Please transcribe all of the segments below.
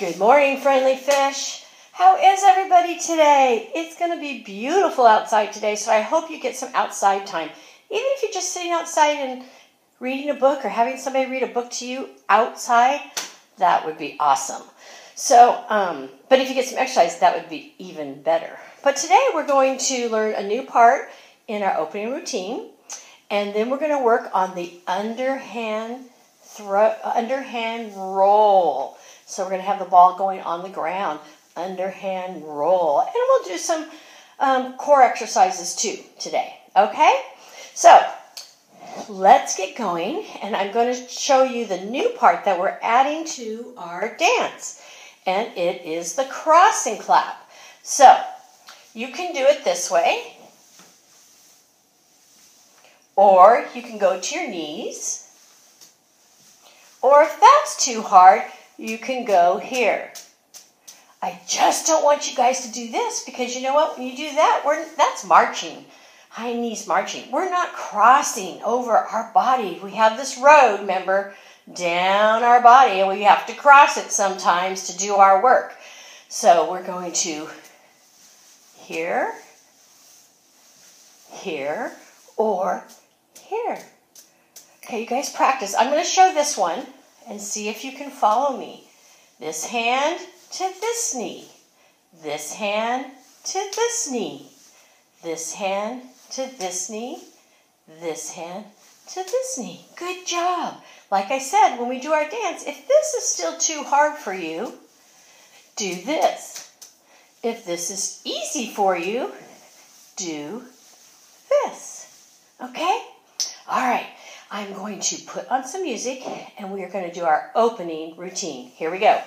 Good morning, friendly fish. How is everybody today? It's going to be beautiful outside today, so I hope you get some outside time. Even if you're just sitting outside and reading a book or having somebody read a book to you outside, that would be awesome. So, um, but if you get some exercise, that would be even better. But today we're going to learn a new part in our opening routine, and then we're going to work on the underhand throw, underhand roll. So we're going to have the ball going on the ground, underhand roll. And we'll do some um, core exercises too today. Okay? So let's get going. And I'm going to show you the new part that we're adding to our dance. And it is the crossing clap. So you can do it this way. Or you can go to your knees. Or if that's too hard, you can go here. I just don't want you guys to do this because you know what? When you do that, we're, that's marching, high knees marching. We're not crossing over our body. We have this road, remember, down our body, and we have to cross it sometimes to do our work. So we're going to here, here, or here. Okay, you guys practice. I'm going to show this one and see if you can follow me. This hand to this knee. This hand to this knee. This hand to this knee. This hand to this knee. Good job. Like I said, when we do our dance, if this is still too hard for you, do this. If this is easy for you, do this. Okay? All right. I'm going to put on some music and we are going to do our opening routine. Here we go.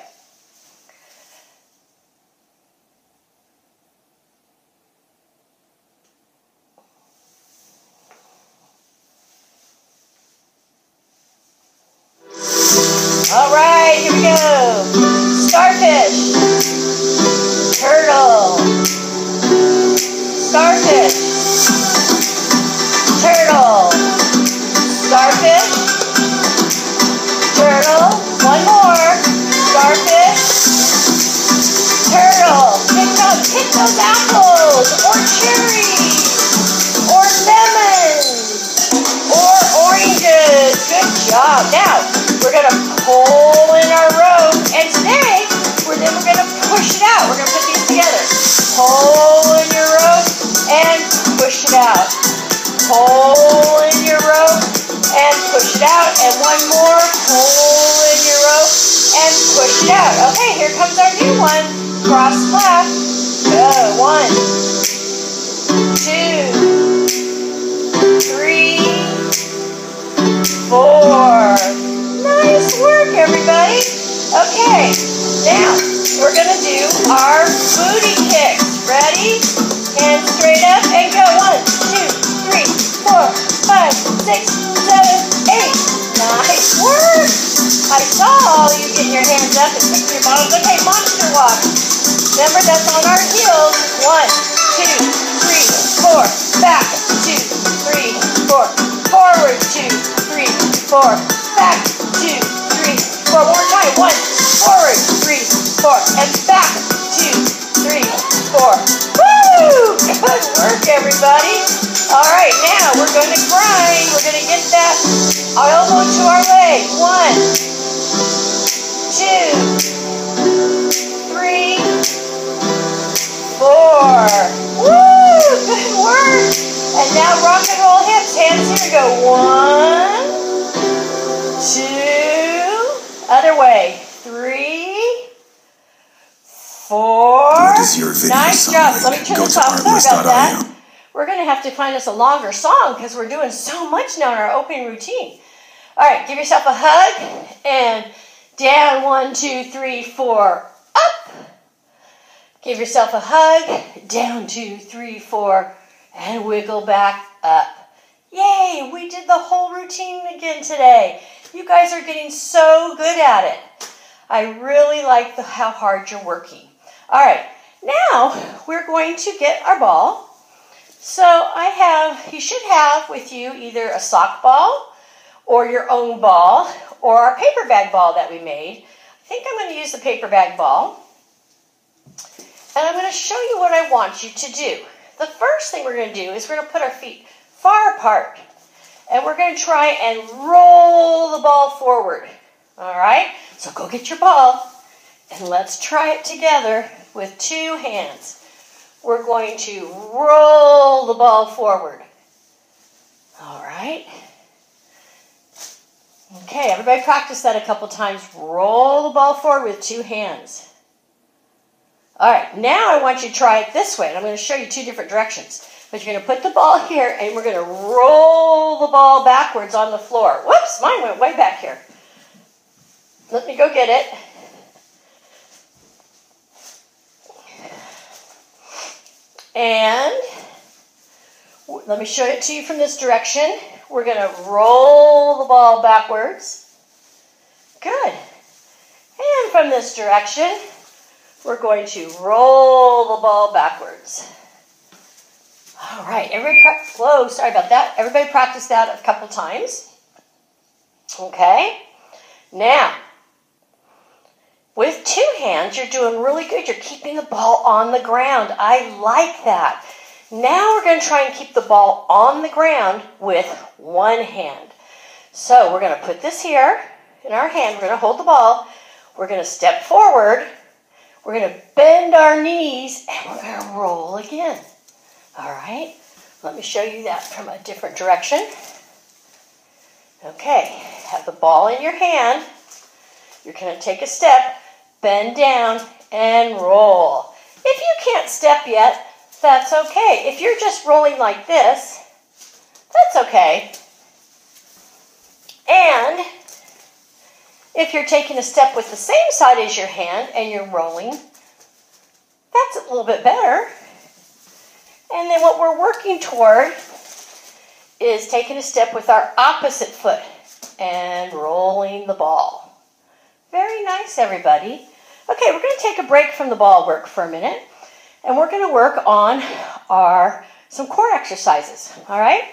Those apples or cherries or lemons or oranges. Good job. Now, we're going to pull in our rope. And today, we're, then we're going to push it out. We're going to put these together. Pull in your rope and push it out. Pull in your rope and push it out. And one more. Pull in your rope and push it out. Okay, here comes our new one. Cross clap. Go. One, two, three, four. Nice work, everybody. Okay, now we're going to do our booty kicks. Ready? Hands straight up and go. One, two, three, four, five, six, seven, eight. Nice work. I saw all you getting your hands up and picking your bottoms. Okay, monster walk. Remember, that's on our heels. One, two, three, four. Back, two, three, four. Forward, two, three, four. Back, two, three, four. One more time. One, forward, three, four. And back, two, three, four. Woo! Good work, everybody. All right, now we're going to grind. We're going to get that elbow now rock and roll hips. Hands here. Go one, two. Other way. Three, four. What is your video nice job. Let me turn Go this off. Sorry about that. We're going to have to find us a longer song because we're doing so much now in our opening routine. All right, give yourself a hug and down one, two, three, four, up. Give yourself a hug, down two, three, four, and wiggle back up. Yay, we did the whole routine again today. You guys are getting so good at it. I really like the, how hard you're working. All right, now we're going to get our ball. So I have, you should have with you either a sock ball or your own ball or our paper bag ball that we made. I think I'm going to use the paper bag ball. And I'm going to show you what I want you to do. The first thing we're going to do is we're going to put our feet far apart. And we're going to try and roll the ball forward. All right? So go get your ball and let's try it together with two hands. We're going to roll the ball forward. All right? Okay, everybody practice that a couple times. Roll the ball forward with two hands. All right, now I want you to try it this way, and I'm going to show you two different directions. But you're going to put the ball here, and we're going to roll the ball backwards on the floor. Whoops, mine went way back here. Let me go get it. And let me show it to you from this direction. We're going to roll the ball backwards. Good. And from this direction, we're going to roll the ball backwards. All right, everybody, whoa, sorry about that. Everybody practice that a couple times. Okay, now, with two hands, you're doing really good. You're keeping the ball on the ground. I like that. Now we're going to try and keep the ball on the ground with one hand. So we're going to put this here in our hand. We're going to hold the ball. We're going to step forward we're going to bend our knees and we're going to roll again. All right, let me show you that from a different direction. Okay, have the ball in your hand. You're going to take a step, bend down, and roll. If you can't step yet, that's okay. If you're just rolling like this, that's okay. And if you're taking a step with the same side as your hand and you're rolling, that's a little bit better. And then what we're working toward is taking a step with our opposite foot and rolling the ball. Very nice, everybody. Okay, we're going to take a break from the ball work for a minute, and we're going to work on our some core exercises. All right.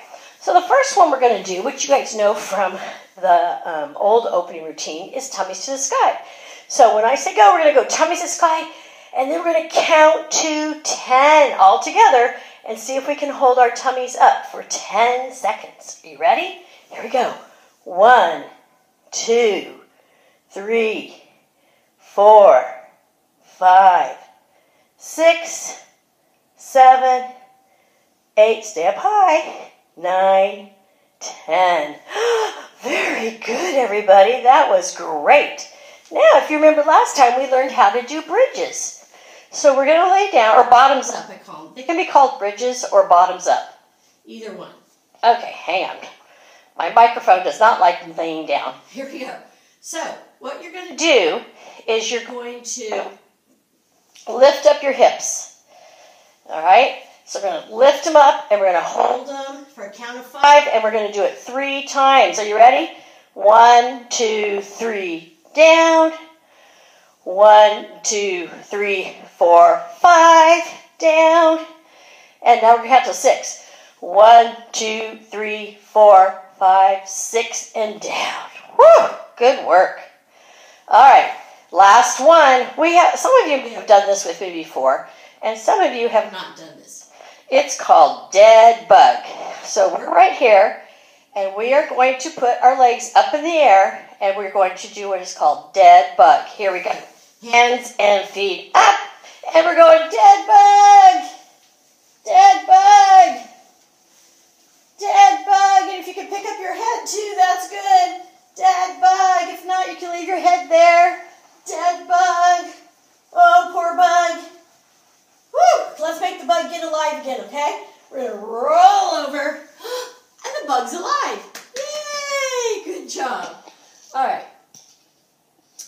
So the first one we're going to do, which you guys know from the um, old opening routine is tummies to the sky. So when I say go, we're going to go tummies to the sky, and then we're going to count to 10 all together and see if we can hold our tummies up for 10 seconds. Are you ready? Here we go. One, two, three, four, five, six, seven, eight, stay up high, nine, ten. Very good, everybody. That was great. Now, if you remember last time, we learned how to do bridges. So we're going to lay down, or bottoms up, I call them. They can be called bridges or bottoms up. Either one. Okay, hang on. My microphone does not like laying down. Here we go. So, what you're going to do is you're going to lift up your hips. All right? So we're going to lift them up and we're going to hold them for a count of five and we're going to do it three times. Are you ready? One, two, three, down. One, two, three, four, five, down. And now we're going to count to six. One, two, three, four, five, six, and down. Whew, good work. All right, last one. We have some of you have done this with me before, and some of you have not done this. It's called Dead Bug. So we're right here, and we are going to put our legs up in the air, and we're going to do what is called Dead Bug. Here we go. Hands and feet up, and we're going Dead Bug! Dead Bug! Dead Bug! And if you can pick up your head too, that's good. Dead Bug! If not, you can leave your head there. Dead Bug! Oh, poor bug. Woo! Let's make the bug get alive again, okay? We're gonna roll over, and the bug's alive. Yay! Good job. All right.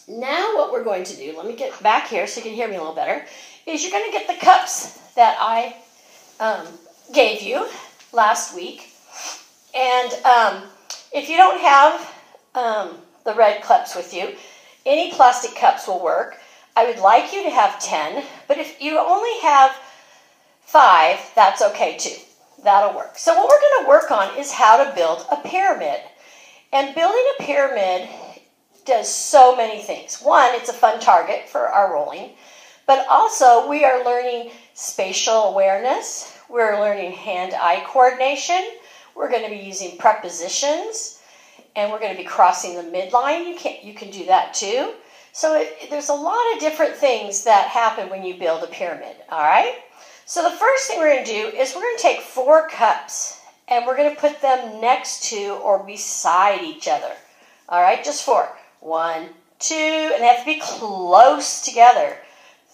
Now what we're going to do, let me get back here so you can hear me a little better, is you're going to get the cups that I um, gave you last week. And um, if you don't have um, the red cups with you, any plastic cups will work. I would like you to have 10, but if you only have five, that's okay too. That'll work. So what we're going to work on is how to build a pyramid. And building a pyramid does so many things. One, it's a fun target for our rolling, but also we are learning spatial awareness. We're learning hand-eye coordination. We're going to be using prepositions, and we're going to be crossing the midline. You can you can do that too. So it, there's a lot of different things that happen when you build a pyramid. All right. So the first thing we're going to do is we're going to take four cups and we're going to put them next to or beside each other. All right, just four. One, two, and they have to be close together.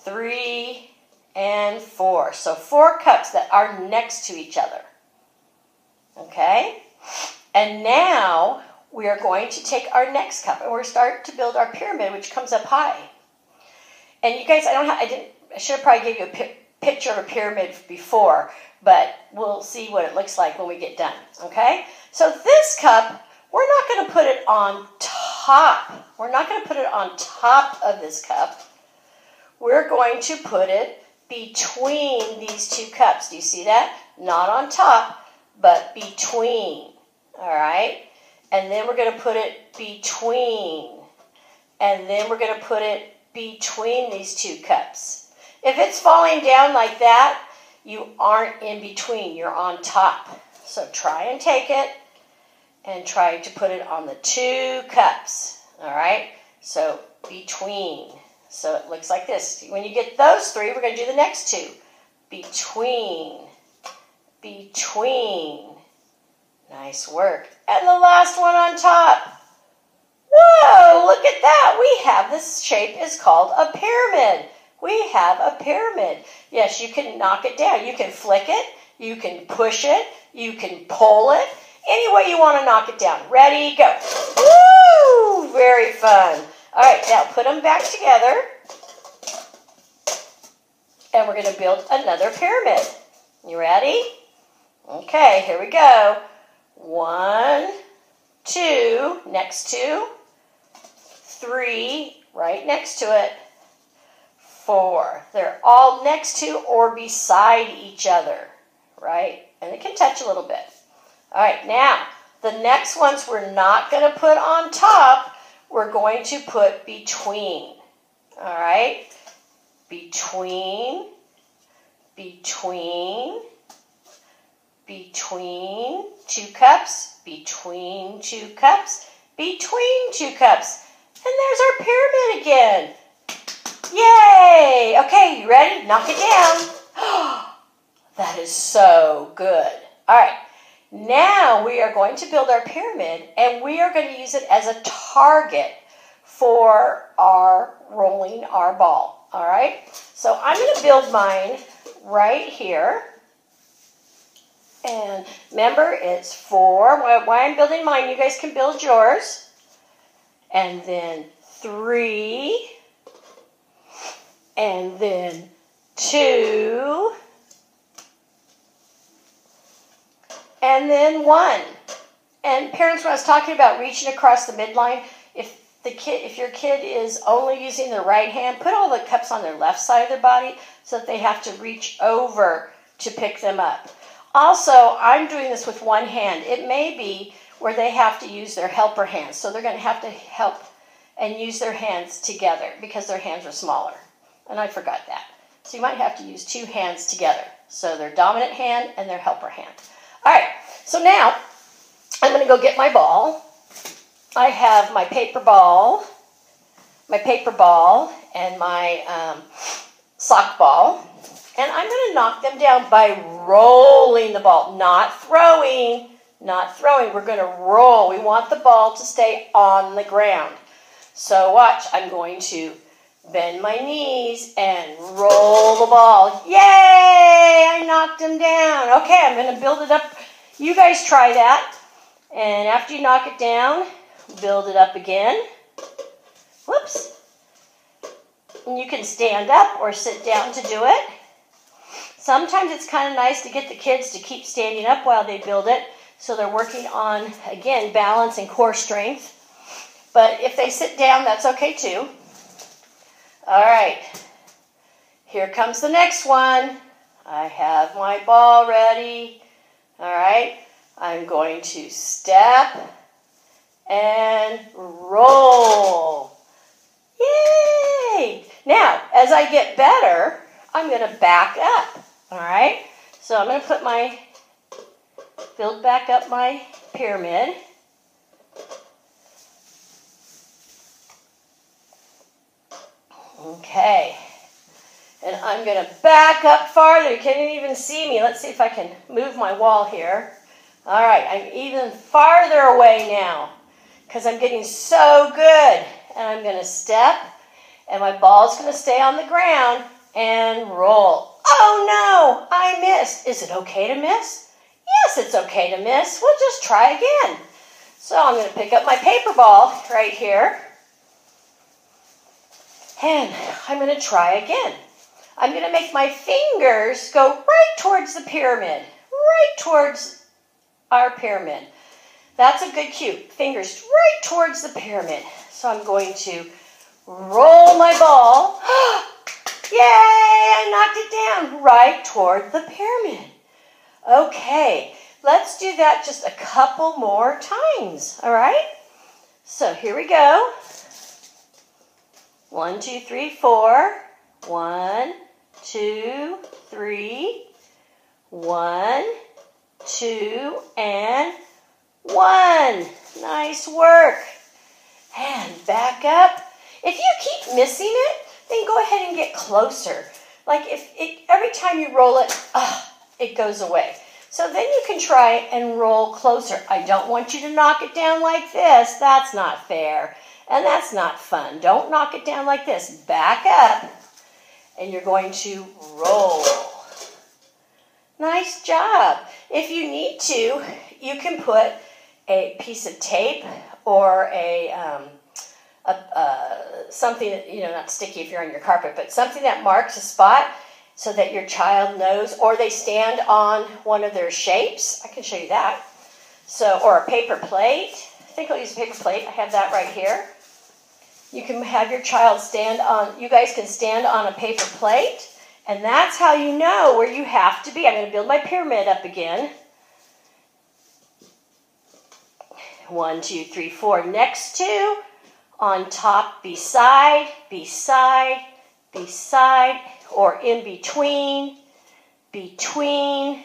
Three and four. So four cups that are next to each other. Okay? And now we are going to take our next cup and we're start to build our pyramid, which comes up high. And you guys, I don't have, I didn't, I should have probably gave you a pi- picture of a pyramid before, but we'll see what it looks like when we get done. Okay? So this cup we're not going to put it on top. We're not going to put it on top of this cup. We're going to put it between these two cups. Do you see that? Not on top, but between. All right? And then we're going to put it between. And then we're going to put it between these two cups. If it's falling down like that, you aren't in between. You're on top. So try and take it and try to put it on the two cups. All right? So between. So it looks like this. When you get those three, we're going to do the next two. Between. Between. Nice work. And the last one on top. Whoa, look at that. We have this shape is called a pyramid. We have a pyramid. Yes, you can knock it down. You can flick it. You can push it. You can pull it any way you want to knock it down. Ready, go. Woo! Very fun. All right, now put them back together. And we're going to build another pyramid. You ready? Okay, here we go. One, two, next to, three, right next to it, four. They're all next to or beside each other, right? And it can touch a little bit. All right, now the next ones we're not going to put on top, we're going to put between. All right, between, between, between two cups, between two cups, between two cups. And there's our pyramid again. Yay! Okay, you ready? Knock it down. that is so good. All right. Now we are going to build our pyramid and we are going to use it as a target for our rolling our ball. All right. So I'm going to build mine right here. And remember, it's four. Why I'm building mine, you guys can build yours. And then three. And then two. And then one. And parents, when I was talking about reaching across the midline, if the kid, if your kid is only using their right hand, put all the cups on their left side of their body so that they have to reach over to pick them up. Also, I'm doing this with one hand. It may be where they have to use their helper hands, so they're going to have to help and use their hands together because their hands are smaller. And I forgot that. So you might have to use two hands together. So their dominant hand and their helper hand. All right, so now I'm going to go get my ball. I have my paper ball, my paper ball, and my um, sock ball. And I'm going to knock them down by rolling the ball, not throwing, not throwing. We're going to roll. We want the ball to stay on the ground. So watch, I'm going to bend my knees and roll the ball. Yay! I knocked him down. Okay, I'm going to build it up. You guys try that. And after you knock it down, build it up again. Whoops. And you can stand up or sit down to do it. Sometimes it's kind of nice to get the kids to keep standing up while they build it. So they're working on, again, balance and core strength. But if they sit down, that's okay too. All right, here comes the next one. I have my ball ready. All right, I'm going to step and roll. Yay! Now, as I get better, I'm going to back up. All right? So I'm going to put my, build back up my pyramid. Okay. And I'm going to back up farther. You can't even see me. Let's see if I can move my wall here. All right, I'm even farther away now because I'm getting so good. And I'm going to step, and my ball's going to stay on the ground and roll. Oh no, I missed. Is it okay to miss? Yes, it's okay to miss. We'll just try again. So I'm going to pick up my paper ball right here. And I'm going to try again. I'm going to make my fingers go right towards the pyramid, right towards our pyramid. That's a good cue. Fingers right towards the pyramid. So I'm going to roll my ball. Yay, I knocked it down right toward the pyramid. Okay, let's do that just a couple more times, all right? So here we go. One, two, three, four. One, two, three. One, two, and one. Nice work. And back up. If you keep missing it, then go ahead and get closer. Like if it, every time you roll it, uh, it goes away. So then you can try and roll closer. I don't want you to knock it down like this. That's not fair. And that's not fun. Don't knock it down like this. Back up. And you're going to roll. Nice job. If you need to, you can put a piece of tape or a, um, a, a something you know, not sticky if you're on your carpet, but something that marks a spot so that your child knows, or they stand on one of their shapes. I can show you that. So, or a paper plate. I think I'll use a paper plate. I have that right here. You can have your child stand on, you guys can stand on a paper plate, and that's how you know where you have to be. I'm going to build my pyramid up again. One, two, three, four. Next to, on top, beside, beside, beside, or in between, between,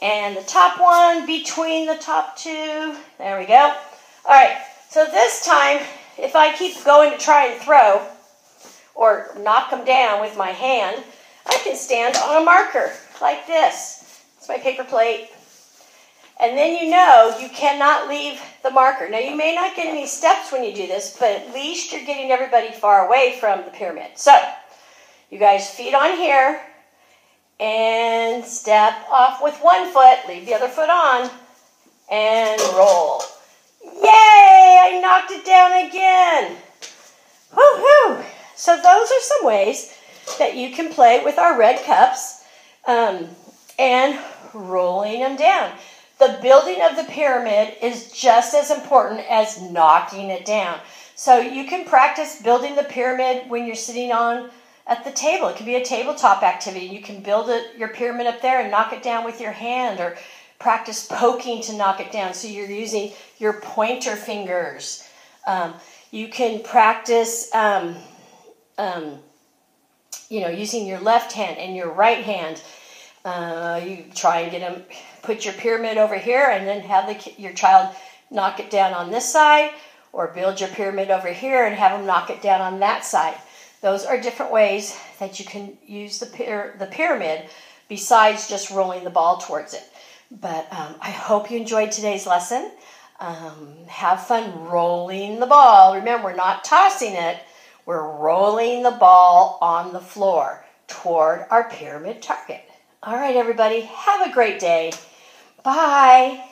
and the top one between the top two. There we go. All right, so this time if I keep going to try and throw or knock them down with my hand, I can stand on a marker like this. It's my paper plate. And then you know you cannot leave the marker. Now you may not get any steps when you do this, but at least you're getting everybody far away from the pyramid. So you guys feet on here and step off with one foot, leave the other foot on, and roll. Yay! I knocked it down again. Woohoo! So those are some ways that you can play with our red cups um, and rolling them down. The building of the pyramid is just as important as knocking it down. So you can practice building the pyramid when you're sitting on at the table. It can be a tabletop activity. You can build it, your pyramid up there and knock it down with your hand or practice poking to knock it down. So you're using your pointer fingers. Um, you can practice, um, um, you know, using your left hand and your right hand. Uh, you try and get them, put your pyramid over here, and then have the, your child knock it down on this side, or build your pyramid over here and have them knock it down on that side. Those are different ways that you can use the, the pyramid besides just rolling the ball towards it. But um, I hope you enjoyed today's lesson. Um, have fun rolling the ball. Remember, we're not tossing it, we're rolling the ball on the floor toward our pyramid target. All right, everybody, have a great day. Bye.